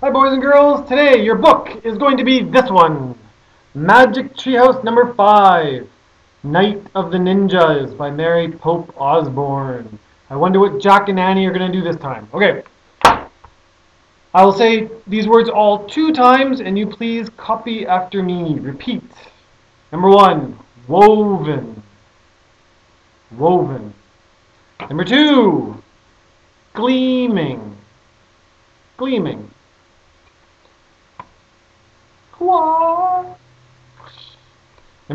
Hi boys and girls, today your book is going to be this one. Magic Treehouse number 5, Night of the Ninjas by Mary Pope Osborne. I wonder what Jack and Annie are going to do this time. Okay. I will say these words all two times and you please copy after me. Repeat. Number 1, woven. Woven. Number 2, gleaming. Gleaming. Number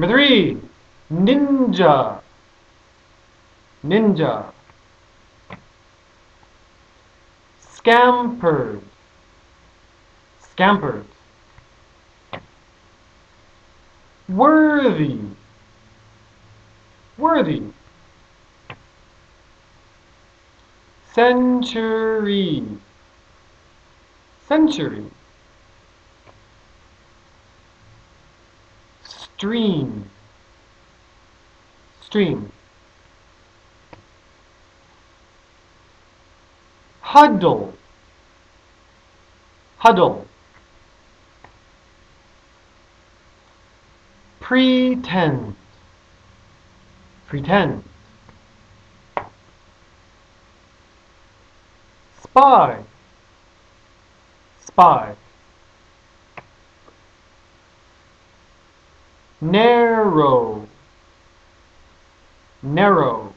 three, ninja. Ninja. Scampered. Scampered. Worthy. Worthy. Century. Century. Stream. Stream. Huddle. Huddle. Pretend. Pretend. Spy. Spy. Narrow. Narrow.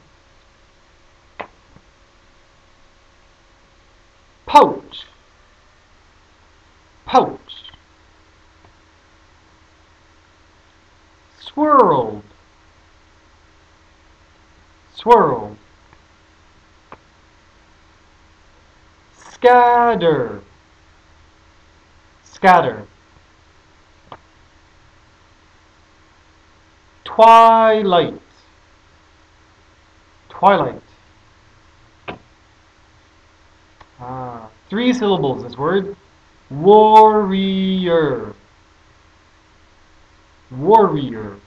Pouch. Pouch. Swirled. Swirled. Scatter. Scatter. Twilight. Twilight. Ah, three syllables this word. Warrior. Warrior.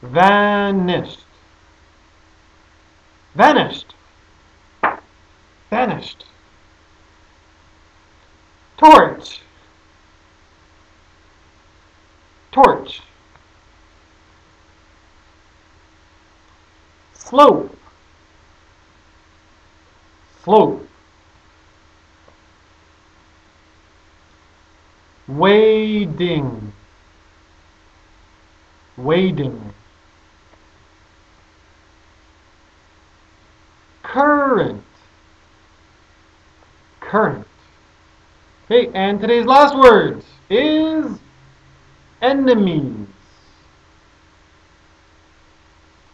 Vanished. Vanished. Vanished. Torch. Torch. Slope. Slope. Wading. Wading. Current. Current. Okay, and today's last word is enemies.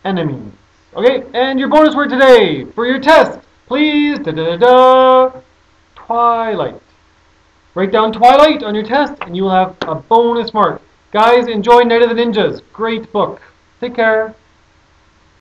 Enemies. Okay, and your bonus word today for your test, please, da da da da, twilight. Write down twilight on your test and you will have a bonus mark. Guys, enjoy Night of the Ninjas. Great book. Take care.